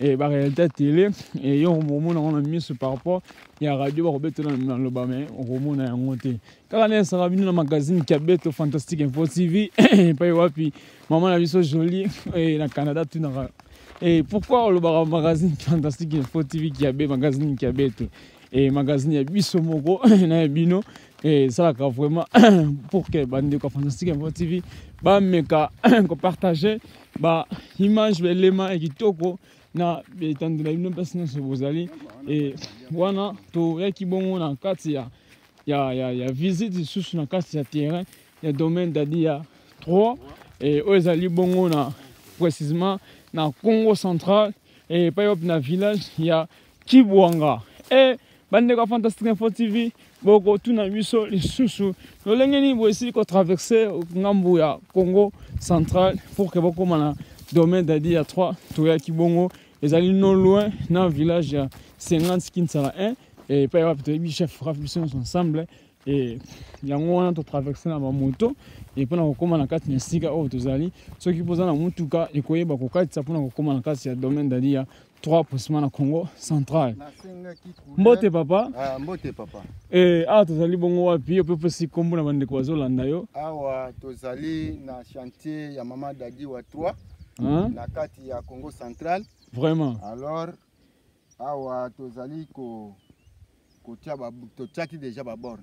eh, ba réalité ya tele eh, yo okomona yango na miso par rapport ya radio bakobetela na loba me okomona yango te kaka na esaka bino na magazine kiabeto fantastique info tv epai wapi mama na biso jolie eh, na canada tunaka eh, pourquoi olobaka magazine fantastique info tv kiabe magazine kiabeto eh, magazine ya biso moko na ya bino eh, esalaka vraiment pour que bandeko ya fantastique info tv bameka kopartage ba image belema ya kitoko na etando na bino mpasi nyonso bozali e, wana toyaki bongo na kati ya, ya, ya, ya visite lisusu na kati ya terrain ya domaine dadi ya 3 e, oyo ezali bongo na précisement na congo central epai wapi na village ya Kibwanga. Eh, bande ya Fantastic Info TV, boko tuna biso lisusu lolenge nini boyesili ko traverser ngambo ya Congo central pour que bokoma na domaine dadi ya 3 toyaki bongo ezali non loin na village ya 50 kinsala 1 et epai wapi toyebi chef raf biso nyonso ensemble e yango wana totraverse na bamoto e mpona kokóma na kati na esika oyo tozali soki mpoza na motuka ekoyeba kokatisa mpona kokóma na kati ya domaine dadi ya 3 posima na congo central mbote papa ah, mbote papa eh, awa tozali bongo wapi yo mpe opesi nkombo na bandeko bazolanda yo awa tozali na chantier ya mama dadi wa 3 na kati ya congo central vraiment alors awa tozali ko totyaki deja baborne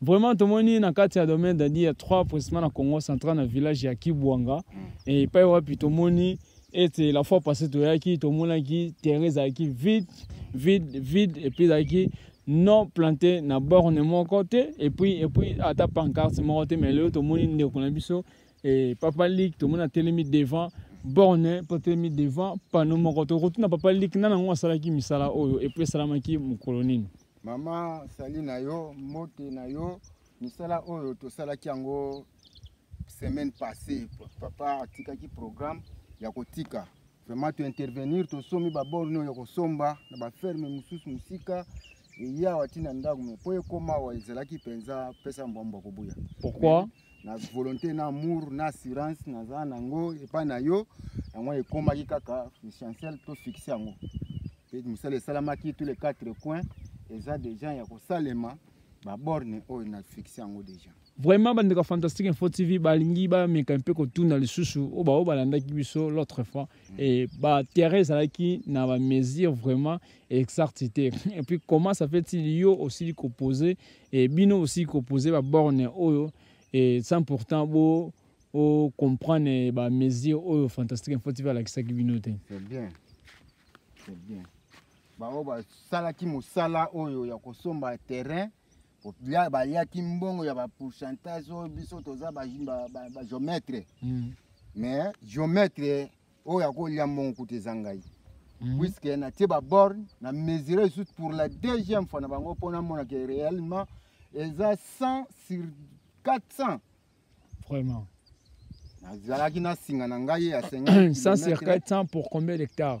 Vraiment tomoni na kati ya domaine dadi ya 3 précisément na Congo central na village ya Kibwanga mm. et epai wapi tomoni ete la fois passée toyaki tomonaki terrain ezalaki vide vide vide et puis ezalaki non planté na borne moko te et puis et puis ata pancarte moko te mais lelo tomoni ndeko na biso et papa ligue tomoni atelemi devant borne mpo atelemi devant panneau moko tokotuna papa ligue nana yango asalaki misala oyo et puis esalamaki mokolo nini Mama sali na yo mbote na yo misala oyo tosalaki yango semaine passée papa atikaki programme ya kotika vraiment tointervenir tosombi baborne oyo ya kosomba na baferme mosusu mosika eyawa ntina ndako me mpo ekoma awa ezalaki mpenza pesa mbwambwa kobuya pourquoi na volonté na amour na assurance naza nango epai na yo yango ekomaki kaka essentiel to fixe yango mpe mosala esalamaki tous les quatre coins eza deja ya kosalema baborne oyo na fixe yango deja vraiment bandeko ya fantastique info tv balingi bameka mpe kotuna lisusu oyo baoyo balandaki biso l'autre fois mm. e baterrain ezalaki na bamesure vraiment exacte te epuis comment ça fait il yo osili kopose Et bino aussi ko poser ba borne oyo et sans pourtant bo o comprendre ba mesure oyo fantastique info TV alakisaki bino te. C'est bien. C'est bien. Baoyo basalaki mosala oyo ya kosomba terrain baliaki mbongo ya bapourcentage oyo biso toza bageometre mais geometre oyo akolia mbongo kutu eza ngai mhm. puiske natie baborne na mesure lisusu pour la deuxième fois na bango mpo namonaka réellement eza 100 sur 400 vraiment nazalaki na singa na ngai ya 5 sur 400 pour combien d'hectare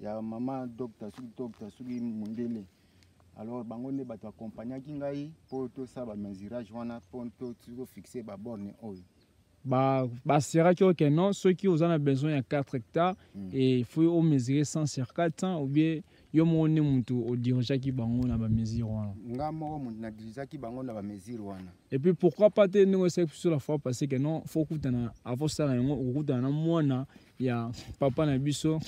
ya mama docta soki docta soki mundele alors bango nde bato akompagnaki ngai mpo tosala bamesurage wana mpo tofixe baborne oyo baseraki ba oke non soki oza na besoin ya 4 hectare mm. e faut omesure 100 sur 400 oubien yo moko nde motu odirigeaki bango na bamesure wana nga moko motu nadirigeaki bango na bamesure wana epuis pourquoi pas te ndenge osalaki biso la fois passé ke non fo okutana avant osala yango okokutana na mwana ya papa na biso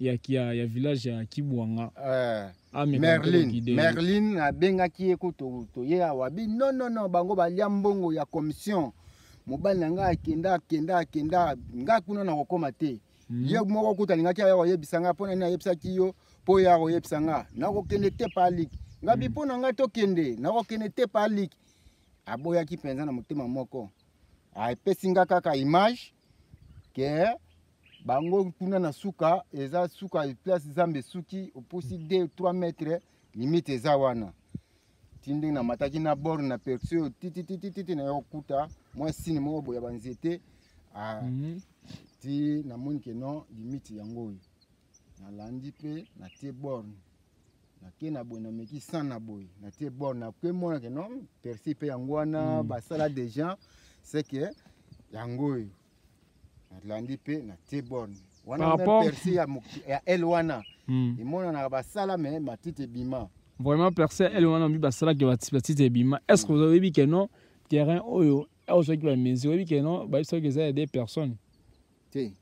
ya, ya, ya village ya Kibwanga eh. Ah, merlin merlin abengaki ye kutu toye awa bi non non non bango balia mbongo ya commission mobali na ngai akenda akenda akenda ngai kuna nakokoma te mm. ye moko kutu alingaki aya koyebisa ngai mpo na nini ayebisaki yo mpo ye akoyebisa ngai nakokende te pa aliki ngai bi mpo hmm. na ngai tokende nakokende te pa aliki aboyaki mpenza na motema moko apesi ngai kaka image ke bango kuna na suka eza suka place zambe esuki opusi 2 3 mètre limite eza wana ti ndenge namataki na borne na perce oyo tititititi na yo kuta mwa sini moko boya banzete ah, mhm. ti namoni ke non limite yango oyo nalandi mpe natie borne nake na boye nameki san na boye natie borne nake mona ke non persi mpe yango wana mm. basala deja se ke yango oyo nalandi mpe natie borne wana persi ya, ya el wana mm. emonanaka basala me matiti ebima vraiment persi ya el wana obi basalaki batiti ebima est ce que ozoyebi ke non terrain oyo aozwaki bamesure oyebi ke non bayebisaki eza ya deux personnes te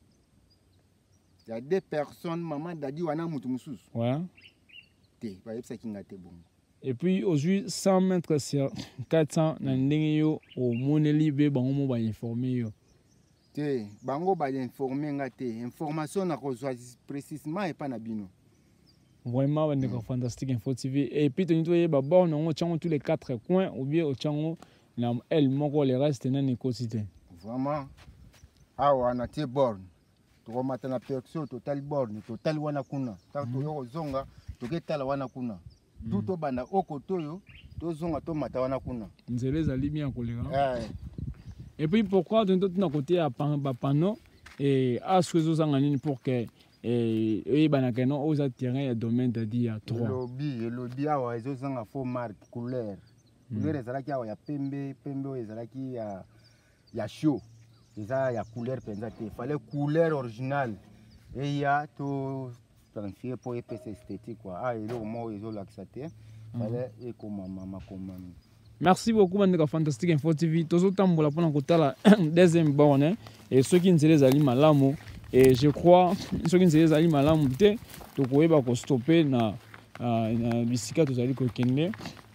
ya deux personnes mama dadi wana motu mosusu ouais. te bayebisaki nga te bongo epuis ozwi 100 mètre sur 400 na ndenge yo omoneli mpe bango mo bainforme yo te bango bainforme nga te information nakozwa précisement epai na bino vraiment bandeko mm. fantastique info tv epuis tolingi toyeba borne yango otyango tous les quatre coins ou bien otyango na l moko le reste nani ekosi te vraiment awa natie borne tokomata na percussion totali borne totali wana kuna ntango mhm. toyo kozonga toketala wana kuna tu mhm. tobanda o kote oyo tozonga tomata wana kuna nzela ezali bien koleka eh. et puis pourquoi toni totuna kote ya bapano eh, asu ezozanga nini pour que eh, eyebanaka no oza terrain ya domaine dadi ya troelobi elobi awa ezozanga faux marque couleur mhm. couleur ezalaki awa ya pembe pembe oyo ezalaki ya ya show eza ya couleur mpenza te fale couleur original eya to planifie mpo epesa esthétique kua a eloko moko ezolakisa te mhm. fale ekomama makomami merci beaucoup bandeko ya fantastique info tv tozotambola mpona kotala deuxième borne e soki nzela ezali malamu e je crois soki nzela ezali malamu te tokoyeba kostope na, na, na bisika tozali kokende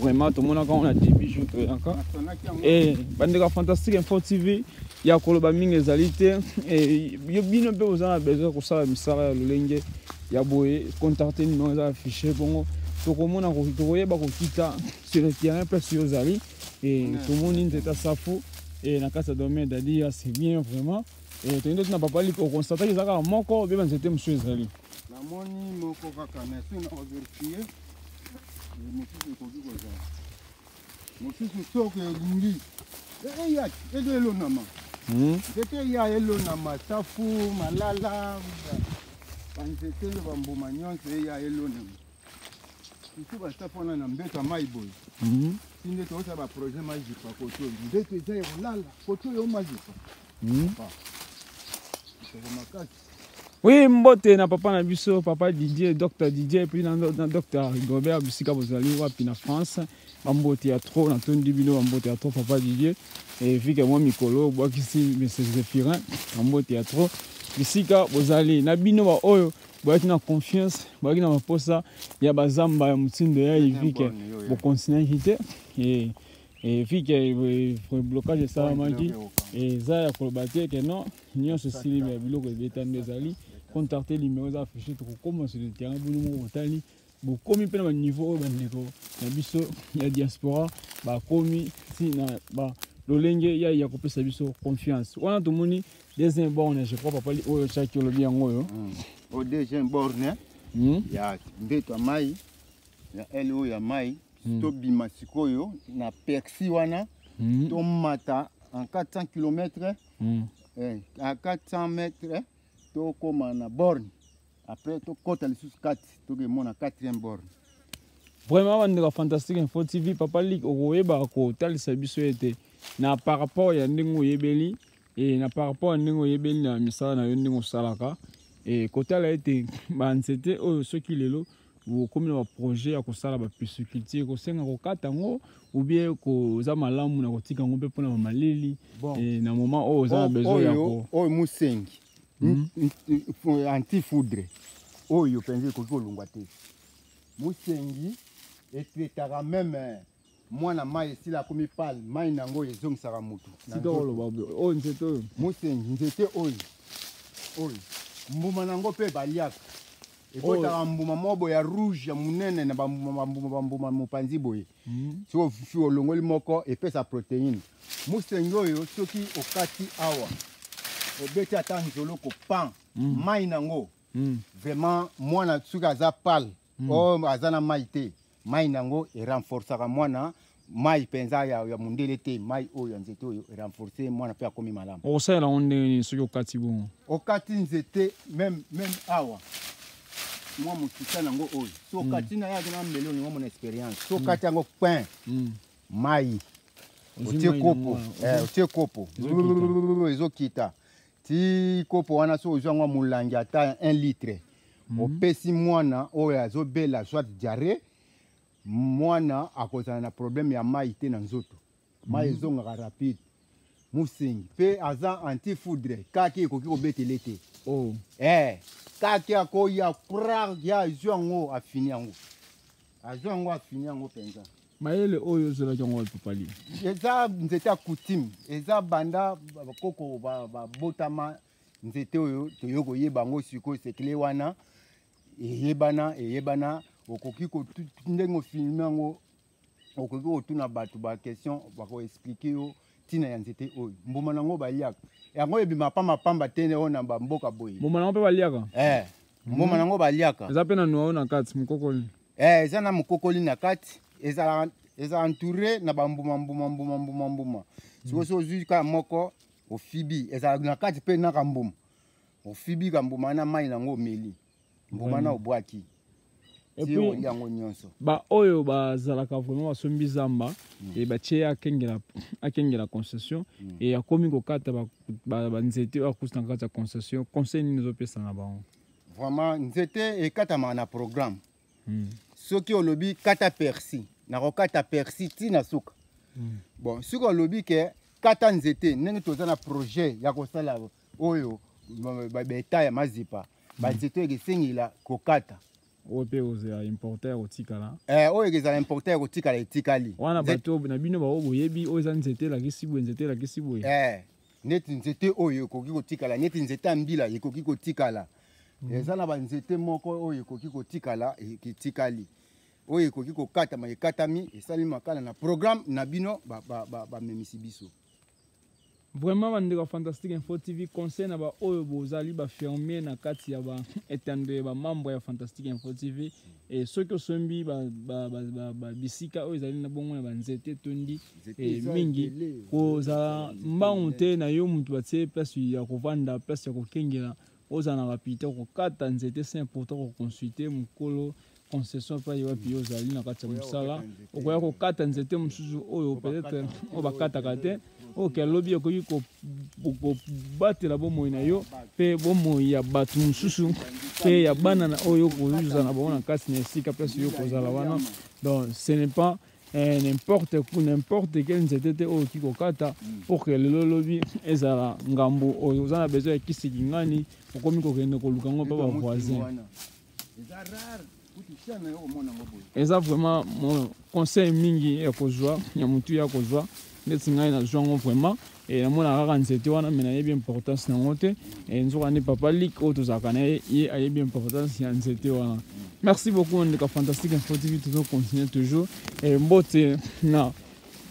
vraiment tomonaka on a début jour toyaka eh, bandeko ya fantastique info tv ya koloba mingi ezali te eh, yo bino mpe boza na besoin ya kosala misala ya lolenge ya boye contacte nino eza affiche bongo tokomona tokoyeba kokita sur le terrain place yo ozali et mm. tout le monde nzete à safo et na kasa domaine d'adia ah, c'est bien vraiment et tu ndoto na papa liko constater que zaka moko beba nzete monsieur ezali na moni moko kaka mais si na overfier mosusu ekoki kozala mosusu soki elingi eyaki ezo elonama nzete hmm? ya elonama safu malala banzete nde bambuma nyonso eya elonama surtout bata mpo wana na mbeto ya mai boye mhm. ti nde toyosala baprojet mazipa kote oyo mbeto eza ekolala kote oyo mazipa mhm. oko makasi oui mbote na papa na biso papa didier docteur didier epuis na docteur gobert bisika bozali wapi na france bambote ya trop natondi bino bambote ya trop papa didier evike mwa mikolo obwakisi mese zephirin bambote ya trop bisika bozali na bino baoyo boyaki na confiance boyaki na baposa ya bazamba ya motindo ya evike bokontinaki te evike blocage esalamaki eza ya koloba te ke non nyonso esili me biloko ebetami ezali contacte limero eza affiche tokokoma sur le terrain bino moko botali bokomi mpe na baniveau oyo bandeko na biso ya diaspora bakomi ti na ba lolenge ya ya kopesa biso confiance wana tomoni deuxième borne je crois papali oyo chaki olobi yango oyo hmm. o deuxième borne hmm? ya mbeto ya mai ya lo ya mai hmm. tobima sikoyo na persi wana tomata en 400 km eh, à 400 mètres tokoma na borne après tokɔta lisusu kati tokemona 4e borne vraiment bandeko ya fantastique info tv papa lik okoyeba kotalisa biso ete na par rapport ya ndenge oyebeli e, na par rapport ya ndenge oyebeli na misala na yo ndenge osalaka e, kotala ete banzete oyo soki lelo okomi na baprojet ya kosala bapisculture kosenga kokata yango obie oza malamu na kotika yango mpe mpona bamaleli bon. e, na moment oyo oza na besoin ya oyo mosengi hmm? anti foudre oyo mpenza ekoki kolongwa te mosengi etretaka meme eh, mwana mai esila akomi pale mai na yango ezongisaka motu oyo nzete oyo mosengi nzete oyo oyo mbuma na yango mpe baliaka ekotaka mbuma moko boye ya rouge ya monene na bambuma bambuma bambuma mopanzi boye mm. soki olongoli moko epesa proteine musenge oyo soki okati awa obeti ata nzolo kopan mm. mai nango mm. vraiment mwana soki aza pale mm. o oh, aza na mai te mai nango erenforcaka mwana mai mpenza ya, ya mondele te mai oyo ya nzete oyo erenforce mwana mpe akomi malamu okosalela yango ndenge nini soki okati bongo okati nzete meme meme awa mwa mokita nango oyo sokati mm. na yaki na mbeli olingo mona expérience sokati yango pain mai otie kopo otie kopo ezokita ti kopo wana soki ozwi yango molangi ata 1 litre mm. opesi mwana oyo azobela soit diarrhée mwana akozala na problème ya mai te na nzoto mai ezongaka rapide musengi mpe aza anti foudre kaki ekoki kobetele te oh. eh, kaki akoya pra ya azwi yango afini yango azwi yango afini yango mpenza mayele oyo ozalaki yango wapi papali eza nzete ya coutume eza banda bakoko babotama ba nzete oyo toyo koyeba yango sikoyo sekele wana eyebana eyebana okoki ndenge ofilme yango okoki kotuna bato baquestion bakoexplike yo ntina ya nzete oyo mbuma nango baliaka yango ebima pamba pamba te oyo na bamboka boye mbuma nango mpe baliaka eh, mbuma nango baliaka eza mpe na nua oyo na kati mokokoli eh, eza na mokokoli na kati ezalaka eza entouré na bambuma mbuma mbuma mbuma mbuma sikoyo so ozwi kaka moko ofibi ezalaka na kati mpe na kambuma ofibi kambuma na mai nango omeli mbuma na obwaki epuis yango nyonso baoyo bazalaka vraiment basombi zamba mm. e batye akengela akengela concession mm. e akomi kokata banzete oyo akusana kati ya concession conseil nini ezopesa na bango vraiment nzete ekatamaka na programme mm. soki olobi kata persi nakokata persi ti na suka mm. bon soki olobi ke kata nzete ndenge toza na projet ya kosala oyo baeta ya mazipa banzete oyo ekesengela kokata oyo mpe kozela importer ya kotikala eh, oyo ekezala importer ya kotikala etikali wana bato na bino baoyo boyebi oyo eza nzete elakisi boye nzete elakisi boye eh, neti nzete oyo ekoki kotikala neti nzete ya mbila ekoki kotikala mm. eza na banzete moko oyo ekoki kotikala etikali oyo ekoki kokatama ekatami esali makala na programme na bino bamemisi ba, ba, ba biso vraiment bandeko ya fantastique info tv conseil na baoyo bozali bafermier na kati ya baetando ya bamembre ya fantastique info tv e, soki osombi bisika oyo ezali na bongo na banzete etondi e, mingi kozala mbangu te na yo moto batie place ya kovanda place ya kokengela oza na rapidité okokata nzete saint pourtant koconsulte mokolo concession epai wapi yo ozali na kati ya mosala okoya kokata nzete mosusu oyo peut-être oyo bakataka te oyo ke alobi okoki kobatela bomoi na yo mpe bomoi ya bato mosusu mpe ya bana na oyo okozala na bango na kati na esika place yo kozala wana donc ce n'est pas eh, n'importe quoi n'importe quel nzete te oyo okoki kokata mm. pour que lelo lobi ezala ngambo oyo oza na besoin ya kisi kingani okomi kokende koluka yango mpe bavoisin eza vraiment conseil mingi ya kozwa ya motu ya kozwa ndeti ngai nazwa yango vraiment e namona kaka nzete wana me nayebi importance na yango te e nzoka nde papa lik oyo tozalaka na ye ye ayebi importance ya nzete wana merci beaucoup na ndeko fantastique info tv tozo continue toujours e mbote na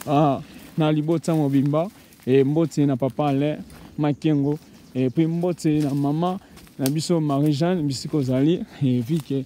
ah, na libota mobimba e mbote na papa alain makengo e mpe mbote na mama na biso marie jeanne bisika ozali e vike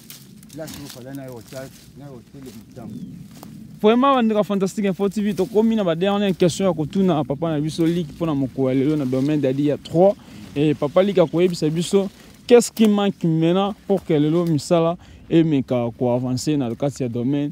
vraiment bandeka fantastique info tv tokomi na badernière question ya kotuna papa na biso liki mpona mokolo ya lelo na domaine dadi ya 3 e papa liki akoyebisa biso qu'est ce qui manque maintenant pour que lelo misala emeka koavance na kati ya domaine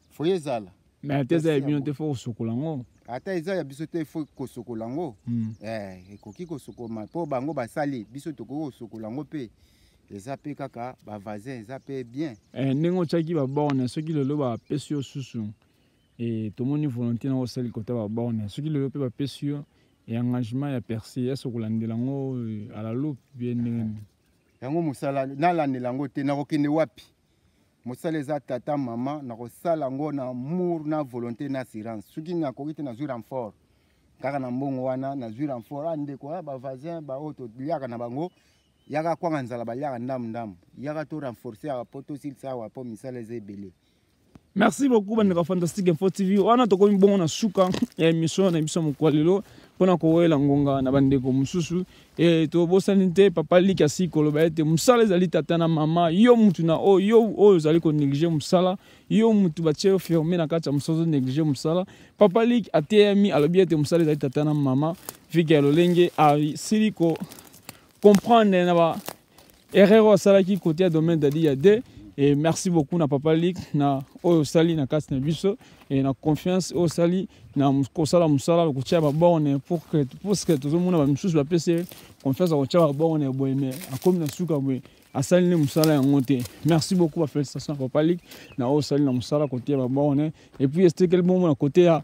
foye ezala mais ata eza ya bino te fo kosokola yango ata eza ya biso te fo kosokola yango hmm. eh, ekoki kosokoma mpo bango basali biso tokoki kosokola yango mpe eza mpe kaka bavasin eza mpe bien eh, ndenge otyaki baborne soki lelo bapesi yo susu eh, tomoni volonté na kosali kota baborne soki lelo mpe bapesi yo engagement ya perse ya sokolandela yango alalope bie ndenge yango mosala nalandela yango te nakokende wapi mosala eza tata mama nakosala yango na amour na volonté na assurance soki nakoki te nazwi renfort kaka na mbongo wana nazwi renfort ah, ndeko ya ah, bavasin baoyo toliaka na bango yaka kwanga nzala baliaka ndambu ndambu yaka to renforce yaka mpo tosilisa awa mpo misala eza ebele merci beaucoup bandeko fantastique info tv wana tokomi bongo na suka ya émission na biso mokwa lelo mpona kowela ngonga na bandeko mosusu e, tobosani te papa liki asili koloba ete mosala ezali tata na mama yo mutu na oyo yo oyo ozali koneglige mosala yo mutu batie yo ferme na kati ya mosala ozoneglige mosala papa liki ateyami alobi ete mosala ezali tata na mama vike ya lolenge asili ko comprendre na ba erreur oyo asalaki kote ya domaine dadi ya de e merci beaucoup na papa lik na oyo osali na kati na biso e na confiance oyo osali na kosala mosala ya kotya baborne puske tozomona bamisusu bapesi confiance ya kotya baborne ya boye me akomi na suka boye asali nde mosala yango te merci beaucoup bafélicitation ya papa lik na oyo osali na mosala kote ya baborne epuis estekeli bomona kote ya